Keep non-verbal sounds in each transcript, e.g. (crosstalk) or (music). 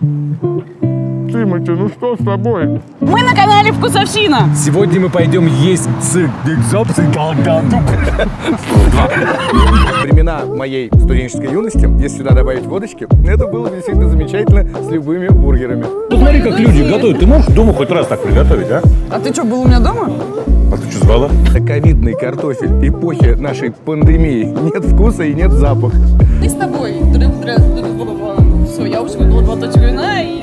Тимати, ну что с тобой? Мы на канале Вкусовщина. Сегодня мы пойдем есть с Времена моей студенческой юности, если сюда добавить водочки, это было бы действительно замечательно с любыми бургерами. Посмотри, как люди готовят. Ты можешь дома хоть раз так приготовить, а? А ты что, был у меня дома? А ты что звала? Это ковидный картофель эпохи нашей пандемии. Нет вкуса и нет запаха. Мы с тобой. Все, я уже выпила глоточек вина и...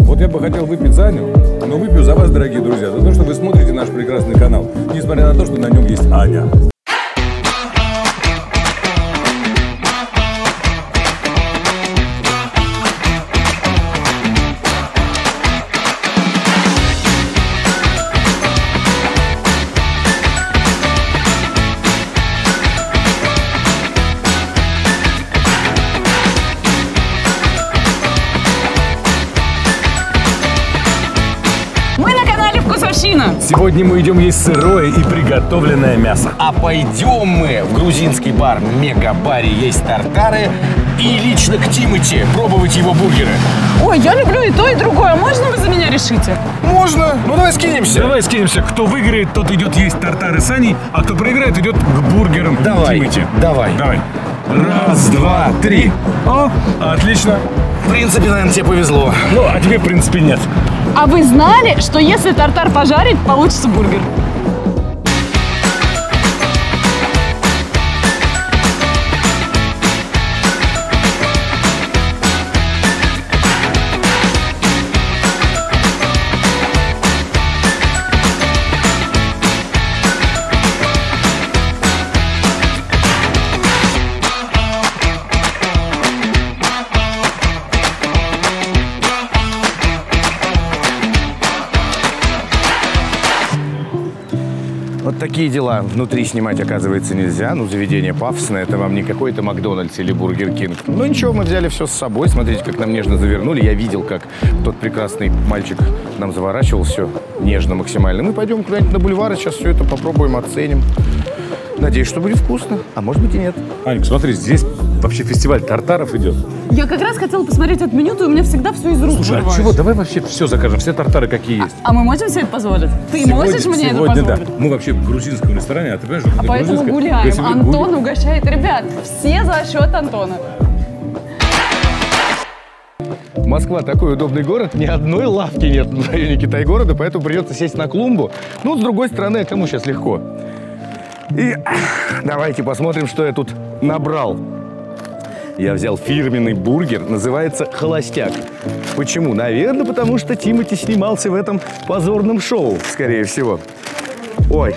Вот я бы хотел выпить за Аню, но выпью за вас, дорогие друзья, за то, что вы смотрите наш прекрасный канал, несмотря на то, что на нем есть Аня. Вкусовщина. Сегодня мы идем есть сырое и приготовленное мясо. А пойдем мы в грузинский бар Мегабаре есть тартары и лично к Тимати пробовать его бургеры. Ой, я люблю и то, и другое. Можно вы за меня решите? Можно? Ну давай скинемся. Давай скинемся. Кто выиграет, тот идет есть тартары с Аней, а кто проиграет, идет к бургерам Давай, Тимати. давай. Давай. Раз, два, три. О, отлично. В принципе, наверное, тебе повезло. Ну, а тебе, в принципе, нет. А вы знали, что если тартар пожарить, получится бургер? Такие дела. Внутри снимать, оказывается, нельзя. Ну, заведение пафосное. Это вам не какой-то Макдональдс или Burger King. Ну, ничего, мы взяли все с собой. Смотрите, как нам нежно завернули. Я видел, как тот прекрасный мальчик нам заворачивал все нежно максимально. Мы пойдем куда-нибудь на бульвар, сейчас все это попробуем, оценим. Надеюсь, что будет вкусно. А может быть и нет. Аник, смотри, здесь вообще фестиваль тартаров идет. Я как раз хотела посмотреть это меню, то у меня всегда все из рук Слушай, а чего? Давай вообще все закажем, все тартары какие есть. А мы можем себе это позволить? Ты можешь мне это сегодня, позволить? да. Мы вообще в грузинском ресторане, а ты понимаешь, что А это поэтому грузинское? гуляем. Если Антон гуля- угощает. Ребят, все за счет Антона. Москва такой удобный город, ни одной лавки нет в районе Китай-города, поэтому придется сесть на клумбу. Ну, с другой стороны, а кому сейчас легко? И давайте посмотрим, что я тут набрал. Я взял фирменный бургер, называется «Холостяк». Почему? Наверное, потому что Тимати снимался в этом позорном шоу, скорее всего. Ой,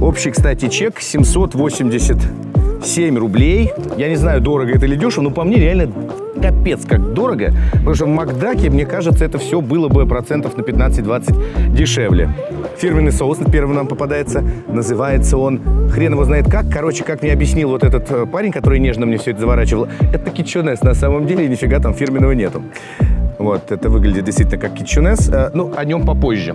общий, кстати, чек 787 рублей. Я не знаю, дорого это или дешево, но по мне реально капец как дорого. Потому что в Макдаке, мне кажется, это все было бы процентов на 15-20 дешевле. Фирменный соус первый нам попадается. Называется он, хрен его знает как. Короче, как мне объяснил вот этот э, парень, который нежно мне все это заворачивал, это кичунес на самом деле, нифига там фирменного нету. Вот, это выглядит действительно как китчунес. Э, Ну, о нем попозже.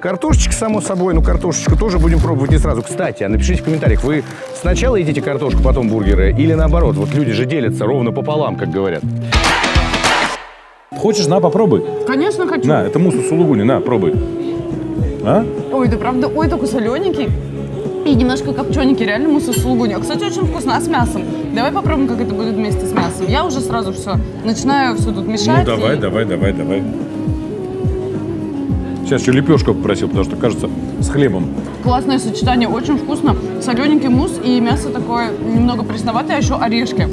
Картошечка, само собой, ну, картошечку тоже будем пробовать не сразу. Кстати, а напишите в комментариях, вы сначала едите картошку, потом бургеры, или наоборот? Вот люди же делятся ровно пополам, как говорят. Хочешь, на, попробуй. Конечно, хочу. На, это мусус сулугуни, на, пробуй. А? Ой, да правда, ой, такой солененький. И немножко копчененький, реально мусс из сулугуни. А, Кстати, очень вкусно, а с мясом? Давай попробуем, как это будет вместе с мясом. Я уже сразу все начинаю все тут мешать. Ну, давай, и- давай, давай, давай. Сейчас еще лепешку попросил, потому что, кажется, с хлебом. Классное сочетание, очень вкусно. Солененький мусс и мясо такое немного пресноватое, а еще орешки.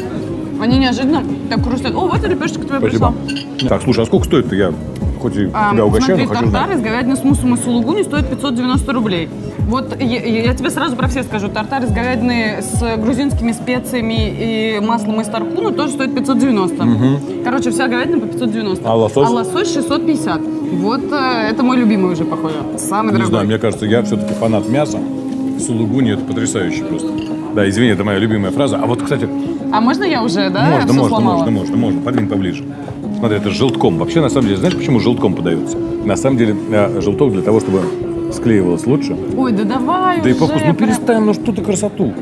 Они неожиданно так хрустят. О, вот и лепешечка Спасибо. пришла. Так, слушай, а сколько стоит-то? Я хоть и А, тебя угощаю, смотри, но хочу тартар знать. из говядины с муссом и сулугуни стоит 590 рублей. Вот я, я тебе сразу про все скажу. Тартар из говядины с грузинскими специями и маслом из тархуна тоже стоит 590. Короче, вся говядина по 590. А лосось? А лосось 650. Вот э, это мой любимый уже, похоже. Самый Не дорогой. знаю, мне кажется, я все-таки фанат мяса. Сулугуни это потрясающе просто. Да, извини, это моя любимая фраза. А вот, кстати, А можно я уже, да, можно, можно, можно, можно, можно. Подвинь поближе. Смотри, это желтком. Вообще, на самом деле, знаешь, почему желтком подается? На самом деле, э, желток для того, чтобы склеивалось лучше. Ой, да давай Да и уже, по вкусу. Ну перестань, ну что ты красоту.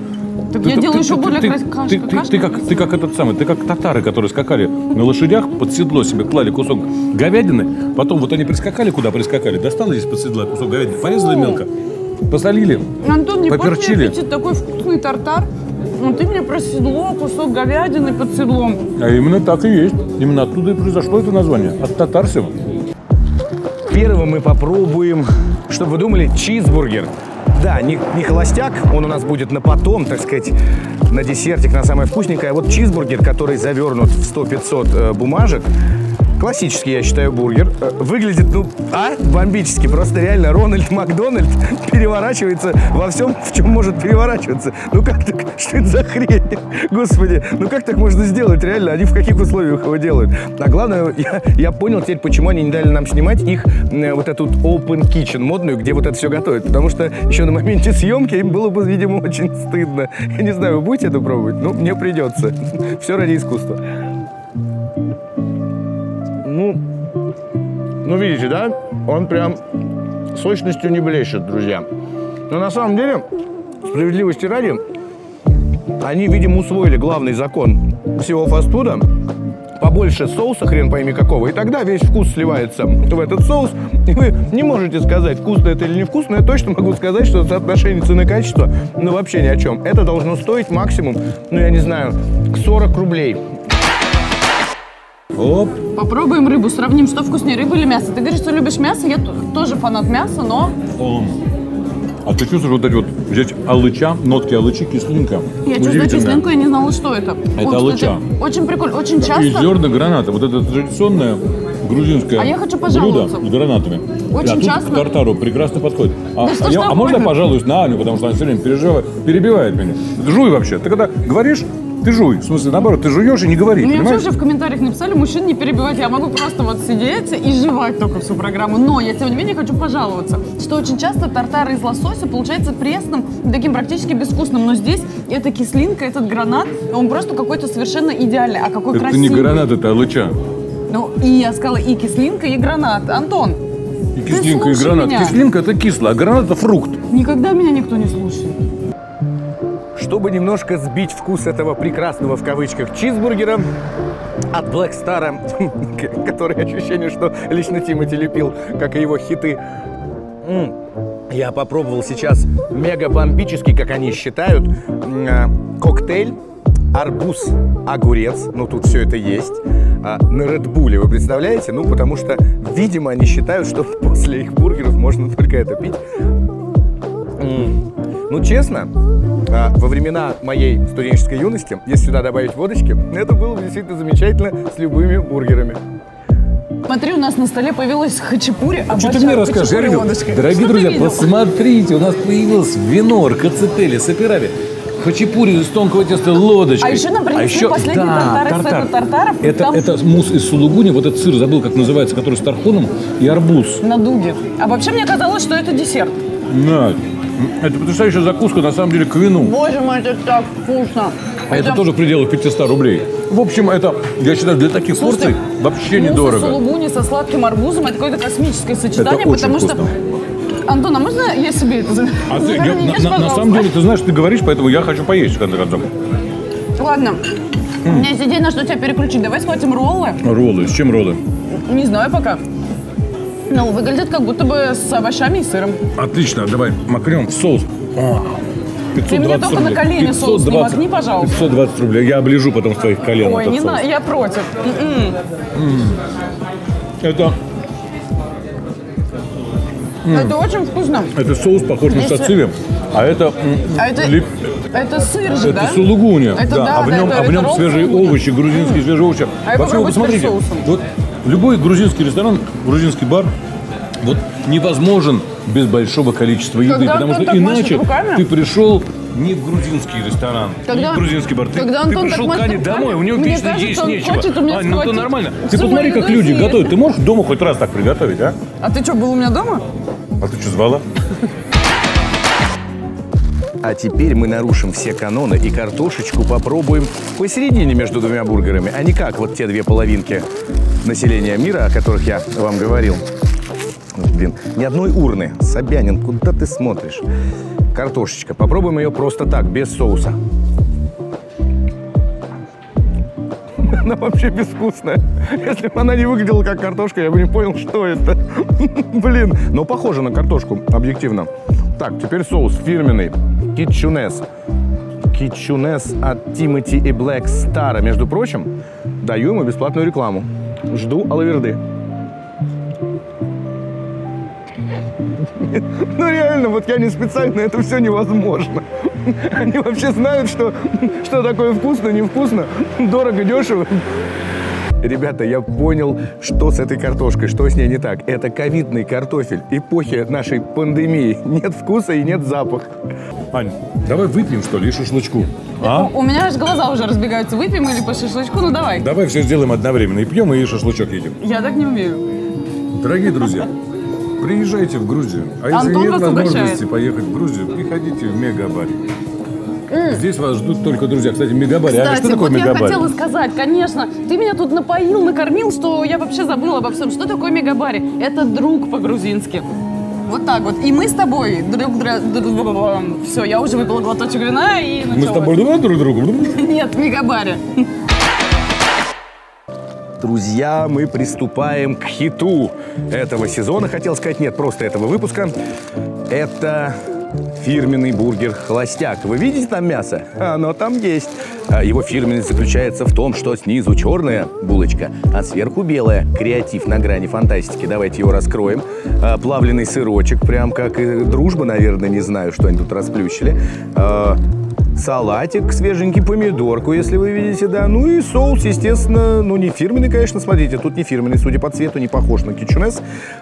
Так я делаю еще более ты, крас- ты, каш- ты, ты, кашляю. как, ты как этот самый, ты как татары, которые скакали на лошадях, под седло себе клали кусок говядины, потом вот они прискакали, куда прискакали, достали здесь под седла кусок говядины, порезали мелко, посолили, Антон, не Поперчили. аппетит такой вкусный тартар. Ну ты мне про седло, кусок говядины под седлом. а именно так и есть. Именно оттуда и произошло это название, от татар всего. Первым мы попробуем, чтобы вы думали, чизбургер. Да, не, не холостяк, он у нас будет на потом, так сказать, на десертик, на самое вкусненькое. А вот чизбургер, который завернут в 100-500 э, бумажек, классический, я считаю, бургер, э, выглядит, ну, а, бомбически. Просто реально Рональд Макдональд (laughs) переворачивается во всем, в чем может переворачиваться. Ну как так? (laughs) Что это за хрень? Господи, ну как так можно сделать реально? Они в каких условиях его делают? А главное, (laughs) я, я понял теперь, почему они не дали нам снимать их э, вот эту open kitchen модную, где вот это все готовят. Потому что еще на моменте съемки им было бы, видимо, очень стыдно. Я не знаю, вы будете это пробовать? Ну, мне придется. Все ради искусства. Ну, ну, видите, да? Он прям сочностью не блещет, друзья. Но на самом деле, справедливости ради, они, видимо, усвоили главный закон всего фастфуда. Побольше соуса, хрен пойми какого, и тогда весь вкус сливается в этот соус. И вы не можете сказать, вкусно это или невкусно. Я точно могу сказать, что соотношение цены-качества, ну, вообще ни о чем. Это должно стоить максимум, ну, я не знаю, 40 рублей. Оп, Попробуем рыбу, сравним, что вкуснее, рыба или мясо. Ты говоришь, что любишь мясо, я тоже фанат мяса, но ом. А ты чувствуешь вот эти вот, здесь алыча, нотки алычи, кислинка. я чувствую кислинку, я не знала, что это. Это Вот, кстати, алыча. Очень прикольно, очень И часто. зерна граната. Вот это традиционное грузинское А я хочу блюдо пожаловаться. с гранатами. Очень а часто- к тартару прекрасно подходит. А, Да а я- а можно я пожалуюсь на Аню, потому что она все время переживает, перебивает меня. Жуй вообще. Ты когда говоришь, ты жуй. В смысле, наоборот, ты жуешь и не говори, Мне понимаешь? вообще уже в комментариях написали, мужчин не перебивать, я могу просто вот сидеть и жевать только всю программу. Но я, тем не менее, хочу пожаловаться, что очень часто тартар из лосося получается пресным, таким практически безвкусным. Но здесь эта кислинка, этот гранат, он просто какой-то совершенно идеальный. А какой Это красивый. не гранат, это алыча. Ну, и я сказала и кислинка, и гранат. Антон, И кислинка, и гранат. меня. Кислинка это кисло, а гранат это фрукт. никогда меня никто не слушает. Чтобы немножко сбить вкус этого прекрасного в кавычках чизбургера от Black Star, (laughs) который ощущение, что лично Тимати лепил, как и его хиты. Я попробовал сейчас мега бомбический, как они считают, а, коктейль арбуз, огурец, ну тут все это есть, а, на Редбуле, вы представляете? Ну, потому что, видимо, они считают, что (laughs) после их бургеров можно только это пить. Ну, честно, во времена моей студенческой юности, если сюда добавить водочки, это было бы действительно замечательно с любыми бургерами. Смотри, у нас на столе появилась хачапури. Что ты мне расскажешь? Я. Дорогие Что друзья, посмотрите, у нас появилось вино, ркацетели, саперави. Хачапури из тонкого теста лодочкой. А еще нам принесли последний тартар из сета тартаров, Это, там- это мусс из сулугуни, вот этот сыр, забыл, как называется, который с тархуном, и арбуз. На дуге. А вообще мне казалось, что это десерт. На. Это потрясающая закуска, на самом деле, к вину. Боже мой, это так вкусно. А это тоже в пределах 500 рублей. В общем, это, я считаю, для таких Слушайте, порций вообще недорого. сулугуни со сладким арбузом это какое-то космическое сочетание, Это очень потому вкусно. что. Антон, а можно я себе это за- А ты, я- ешь, на- на самом деле, ты знаешь, ты говоришь, поэтому я хочу поесть, в конце концов. Ладно. У меня есть идея, на что тебя переключить. Давай схватим роллы. Роллы. С чем роллы? Не знаю пока. Ну, выглядит как будто бы с овощами и сыром. Отлично, давай в соус. А, Ты мне 520 только на рублей. колени соус не 520 макни, пожалуйста. 520 рублей. Я оближу потом с твоих колен Ой, не на, я против. М-м. Это, Это очень вкусно. это соус похож на сациви, а это, А это, лип- это сыр же, это да? сулугуни. Это да, а в да, нем, это- а в это нем ролл свежие сулугуни. овощи, грузинские свежие овощи. А я Вообще, попробую вы теперь смотрите, соусом. вот любой грузинский ресторан, грузинский бар, вот невозможен без большого количества еды, Когда потому Антон что так машет иначе руками? ты пришел не в грузинский ресторан, не Когда- в грузинский бар. Ты, когда ты Антон так пришел к машет Ане руками, домой, у него мне вечно кажется, есть он нечего. хочет у меня Ань, ну то схватить нормально. Ты посмотри, как люди готовят. Ты можешь дома хоть раз так приготовить, а? А ты что, был у меня дома? А ты что, звала? А теперь мы нарушим все каноны и картошечку попробуем посередине между двумя бургерами, а не как вот те две половинки населения мира, о которых я вам говорил. Блин, ни одной урны. Собянин, куда ты смотришь? картошечка. Попробуем ее просто так, без соуса. (laughs) Она вообще безвкусная. Если бы она не выглядела как картошка, я бы не понял, что это. (laughs) Блин, но похоже на картошку, объективно. Так, теперь соус фирменный. Китчунес. Китчунес от Тимати и Блэк Стара. Между прочим, даю ему бесплатную рекламу. Жду алаверды. (laughs) Ну реально, вот я не специально, это все невозможно. (laughs) Они вообще знают, что, что такое вкусно, невкусно, дорого, дешево. Ребята, я понял, что с этой картошкой, что с ней не так. Это ковидный картофель эпохи нашей пандемии. Нет вкуса и нет запаха. Ань, давай выпьем, что ли, и шашлычку. А? У меня аж глаза уже разбегаются. Выпьем или по шашлычку? Ну давай. Давай все сделаем одновременно. И пьем, и шашлычок едим. Я так не умею. Дорогие друзья, приезжайте в Грузию. А если Антон нет возможности угощает. поехать в Грузию, приходите в Здесь вас ждут только друзья. Кстати, Мегабари. Аня, Кстати, что такое вот я Мегабари? хотела сказать, конечно, ты меня тут напоил, накормил, что я вообще забыла обо всем. Что такое мегабари? Это друг по-грузински. Вот так вот. И мы с тобой друг друга... Все, я уже выпила глоточек вина и Мы с начала. тобой друг друг другу. (laughs) Нет, мегабари. Друзья, мы приступаем к хиту этого сезона. Хотел сказать, нет, просто этого выпуска. Это фирменный бургер «Холостяк». Вы видите там мясо? Оно там есть. А Его фирменность заключается в том, что снизу черная булочка, а сверху белая. Креатив на грани фантастики. Давайте его раскроем. А, Плавленый сырочек, прям как дружба, наверное, не знаю, что они тут расплющили. Салатик, свеженький помидорку, если вы видите, да. Ну и соус, естественно, ну не фирменный, конечно, смотрите, тут не фирменный, судя по цвету, не похож на кичунес.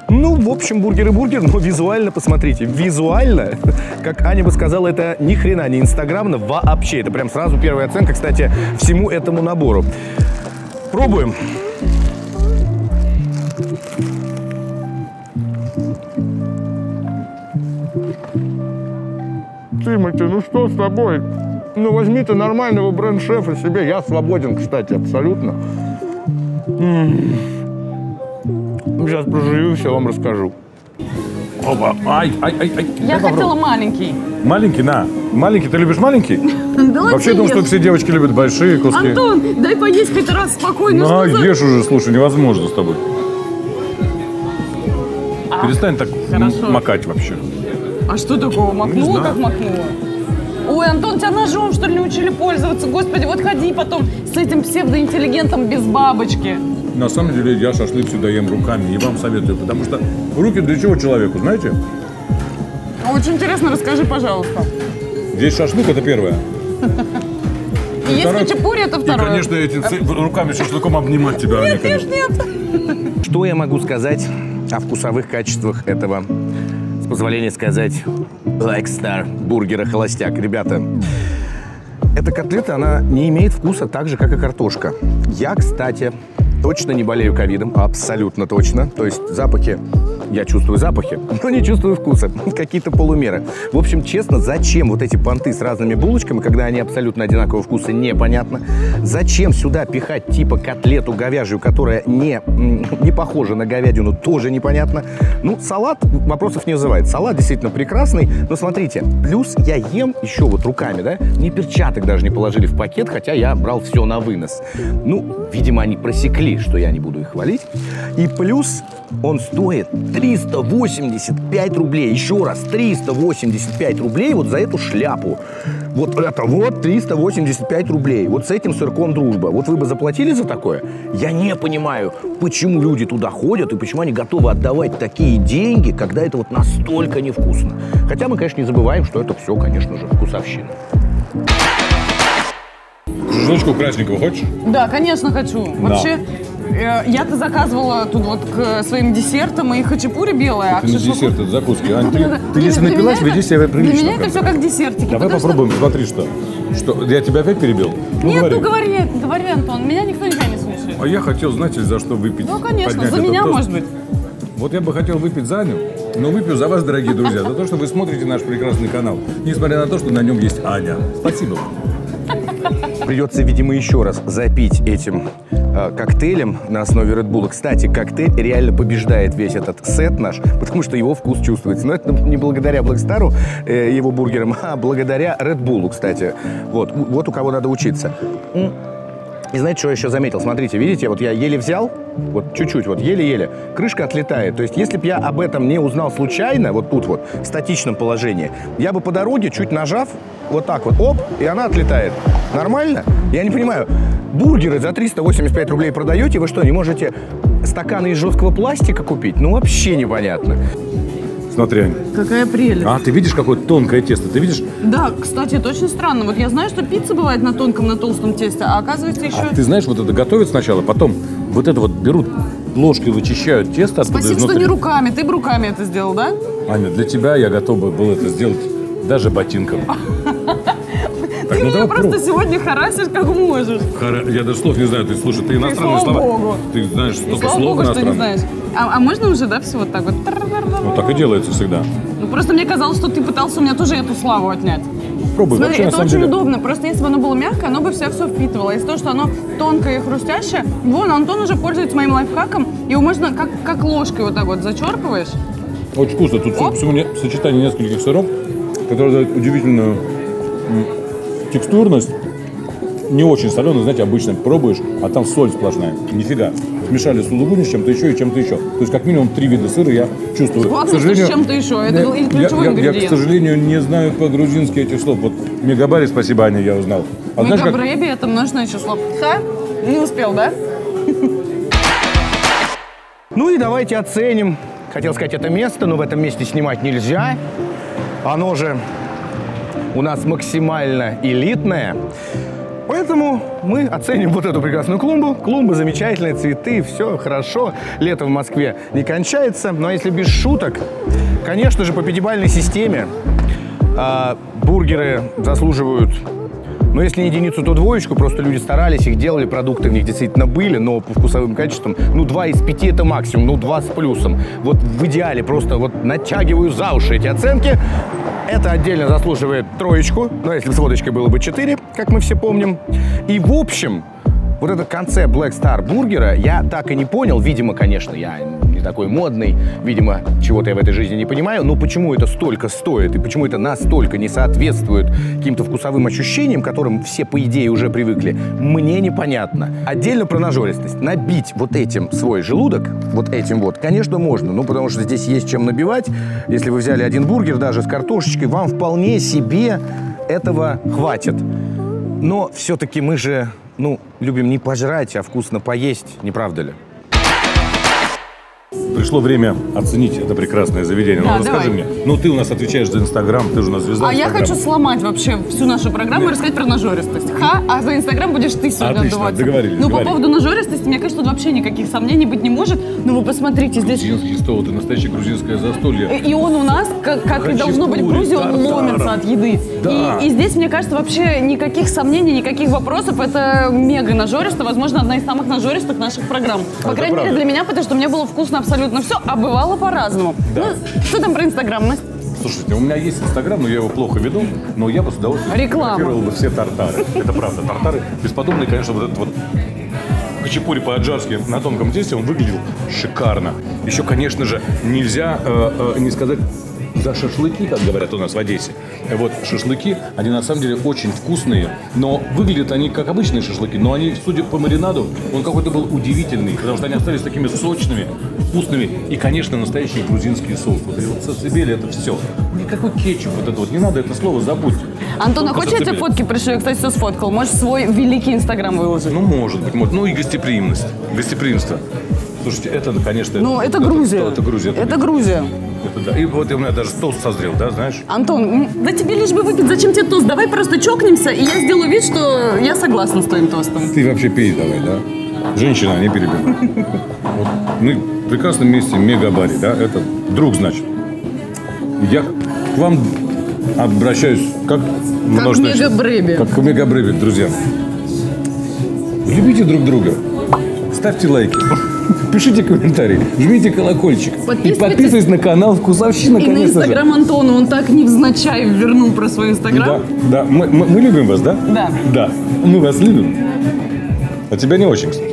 Ну, в общем, бургер и бургер, но визуально, посмотрите, визуально, (laughs) как Аня бы сказала, это ни хрена не инстаграмно вообще. Это прям сразу первая оценка, кстати, всему этому набору. Пробуем. Тимати, ну что с тобой? Ну возьми ты нормального бренд-шефа себе. Я свободен, кстати, абсолютно. Сейчас прожую, все вам расскажу. Опа, ай, ай, ай, ай. Я Дай хотела маленький. Маленький, на. Маленький, ты любишь маленький? (laughs) Да Вообще, я думаю, что все девочки любят большие куски. Антон, дай поесть хоть раз спокойно. На, за- ешь уже, слушай, невозможно с тобой. Перестань так макать вообще. А что такого? Макнула, как макнула? Ой, Антон, тебя ножом, что ли, не учили пользоваться? Господи, вот ходи потом с этим псевдоинтеллигентом без бабочки. На самом деле, я шашлык всегда ем руками, и вам советую, потому что руки для чего человеку, знаете? Очень интересно, расскажи, пожалуйста. Здесь шашлык, это первое. (laughs) И Второе- хачапури, это И, второе. конечно, этим руками шашлыком обнимать тебя, Аня, конечно. Что я могу сказать о вкусовых качествах этого, позволения сказать, Black Star бургера «Холостяк»? Ребята, эта котлета, она не имеет вкуса так же, как и картошка. Я, кстати, точно не болею ковидом, абсолютно точно. То есть запахи, я чувствую запахи, но не чувствую вкуса. (laughs) Какие-то полумеры. В общем, честно, зачем вот эти понты с разными булочками, когда они абсолютно одинакового вкуса, непонятно. Зачем сюда пихать типа котлету говяжью, которая не, не похожа на говядину, тоже непонятно. Ну, салат вопросов не вызывает. Салат действительно прекрасный, но смотрите, плюс я ем еще вот руками, да, мне перчаток даже не положили в пакет, хотя я брал все на вынос. Ну, видимо, они просекли, что я не буду их хвалить. И плюс он стоит 385 рублей. Еще раз, 385 рублей вот за эту шляпу. Вот это вот 385 рублей. Вот с этим сырком дружба. Вот вы бы заплатили за такое? Я не понимаю, почему люди туда ходят и почему они готовы отдавать такие деньги, когда это вот настолько невкусно. Хотя мы, конечно, не забываем, что это все, конечно же, вкусовщина. Шашлычку красненького хочешь? Да, конечно, хочу. Вообще, я-то заказывала тут вот к своим десертам и хачапури белое, а к Ты на шашлыку- десерт, это закуски. Ань, ты, (laughs) Для- ты если напилась, веди это- себя прилично. Для меня это все как десертики. Давай потому что- попробуем, смотри, что. Что, я тебя опять перебил? Ну, Нет, говори. ну говори, говори, Антон, меня никто никогда не слушает. А я хотел, знаете, за что выпить? Ну, конечно, за этот меня, тост. может быть. Вот я бы хотел выпить за Аню, но выпью за вас, дорогие друзья, за то, что вы смотрите наш прекрасный канал, несмотря на то, что на нем есть Аня. Спасибо вам. Придется, видимо, еще раз запить этим э, коктейлем на основе Red Bull. Кстати, коктейль реально побеждает весь этот сет наш, (laughs) потому что его вкус чувствуется. Но это не благодаря Black Star, э, его бургерам, а благодаря Red Bull, кстати. Вот, вот у кого надо учиться. И знаете, что я еще заметил? Смотрите, видите, вот я еле взял, вот чуть-чуть, вот еле-еле, крышка отлетает. То есть, если бы я об этом не узнал случайно, вот тут вот, в статичном положении, я бы по дороге, чуть нажав, вот так вот, оп, и она отлетает. Нормально? Я не понимаю, бургеры за 385 рублей продаете, вы что, не можете стаканы из жесткого пластика купить? Ну, вообще непонятно. Смотри, Ань. Какая прелесть. А, ты видишь, какое тонкое тесто? Ты видишь? Да, кстати, это очень странно. Вот я знаю, что пицца бывает на тонком, на толстом тесте, а оказывается еще... А ты знаешь, вот это готовят сначала, потом вот это вот берут ложкой вычищают тесто оттуда Спасибо, что не руками. Ты бы руками это сделал, да? Аня, для тебя я готов бы был это сделать даже ботинком. (laughs) Так, Ты ну меня давай просто пробуй. сегодня харасишь, как можешь. Хара- Я даже слов не знаю, ты слушай, ты иностранные слава слова. богу. Ты знаешь столько слава слов богу, что не знаешь. А, а можно уже, да, все вот так вот? Ну так и делается всегда. Ну, просто мне казалось, что ты пытался у меня тоже эту славу отнять. Пробуй. Смотри, Вообще, это очень деле, удобно. Просто если бы оно было мягкое, оно бы все все впитывало. Из-за того, что оно тонкое и хрустящее, вон, Антон уже пользуется моим лайфхаком. Его можно как, как ложкой вот так вот зачерпываешь. Очень вкусно. Тут Оп. сочетание нескольких сыров, которое дает удивительную текстурность. Не очень соленый, знаете, обычно пробуешь, а там соль сплошная. Нифига. Смешали сулугуни с чем-то еще и чем-то еще. То есть как минимум три вида сыра я чувствую. Ладно, что с чем-то еще. Это я- был и я- ключевой я, я, к ингредиент. сожалению, не знаю по-грузински этих слов. Вот мегабари, спасибо, Аня, я узнал. А знаешь, как... Это множественное число. Ха? Не успел, да? (laughs) Ну и давайте оценим. Хотел сказать это место, но в этом месте снимать нельзя. Оно же у нас максимально элитное. Поэтому мы оценим вот эту прекрасную клумбу. Клумба замечательные, цветы, все хорошо. Лето в Москве не кончается. Но если без шуток, конечно же, по пятибалльной системе а, бургеры заслуживают но если не единицу, то двоечку. Просто люди старались, их делали, продукты в них действительно были, но по вкусовым качествам, ну, два из пяти это максимум, ну, два с плюсом. Вот в идеале просто вот натягиваю за уши эти оценки. Это отдельно заслуживает троечку, но если бы с водочкой было бы четыре, как мы все помним. И в общем, вот этот концепт Black Star бургера я так и не понял. Видимо, конечно, я такой модный. Видимо, чего-то я в этой жизни не понимаю. Но почему это столько стоит и почему это настолько не соответствует каким-то вкусовым ощущениям, к которым все, по идее, уже привыкли, мне непонятно. Отдельно про нажористость. Набить вот этим свой желудок, вот этим вот, конечно, можно. Ну, потому что здесь есть чем набивать. Если вы взяли один бургер даже с картошечкой, вам вполне себе этого хватит. Но все-таки мы же, ну, любим не пожрать, а вкусно поесть, не правда ли? Пришло время оценить это прекрасное заведение. Да, ну, расскажи давай. мне. Ну, ты у нас отвечаешь за Инстаграм, ты же у нас звезда А я Инстаграма. хочу сломать вообще всю нашу программу и рассказать про нажористость. Ха, а за Инстаграм будешь ты сегодня Отлично, отдуваться. договорились, Ну, по договорились. поводу нажористости, мне кажется, тут вообще никаких сомнений быть не может. Но вы посмотрите, здесь... Грузинский стол, это настоящее грузинское застолье. И он у нас, как, как и должно быть в Грузии, он тартаром. ломится от еды. Да. И, и здесь, мне кажется, вообще никаких сомнений, никаких вопросов. Это мега нажористо, возможно, одна из самых нажористых наших программ. По Это крайней мере, правда. для меня, потому что мне было вкусно абсолютно все, а бывало по-разному. Ну, что там про Инстаграм, Настя? Слушайте, у меня есть Инстаграм, но я его плохо веду, но я бы с удовольствием Реклама. бы все тартары. Это правда, тартары бесподобные, конечно, вот этот вот хачапури по-аджарски на тонком тесте, он выглядел шикарно. Еще, конечно же, нельзя э, э, не сказать за шашлыки, как говорят у нас в Одессе. Вот шашлыки, они на самом деле очень вкусные, но выглядят они как обычные шашлыки, но они, судя по маринаду, он какой-то был удивительный, потому что они остались такими сочными, вкусными и, конечно, настоящий грузинский соус. Вот, и вот сацебели это все. Никакой кетчуп вот это вот, не надо это слово забудь. Антон, а хочешь я тебе фотки пришлю? Я, кстати, все сфоткал. Можешь свой великий Инстаграм выложить. Ну, может быть, может. Ну и гостеприимность. Гостеприимство. Слушайте, это, конечно... Ну, это Грузия. Это, Грузия. Это Грузия. Это да. И вот у меня даже тост созрел, да, знаешь? Антон, да тебе лишь бы выпить, зачем тебе тост? Давай просто чокнемся, и я сделаю вид, что я согласна с твоим тостом. Ты вообще пей давай, да? Женщина, не перебивай. Вот мы в прекрасном месте Мегабари, да? Это друг, значит. Я к вам обращаюсь как... множественное число. Мегабрэби. Как к Мегабрэби, друзья. Любите друг друга. Ставьте лайки. Пишите комментарии, жмите колокольчик. И Подписывайтесь. на канал Вкусовщина, И на же. Инстаграм Антона он так невзначай вернул про свой Да, Инстаграм. да. Мы, мы- мы любим вас, да? Да. Да. Мы вас любим. А тебя не очень, кстати.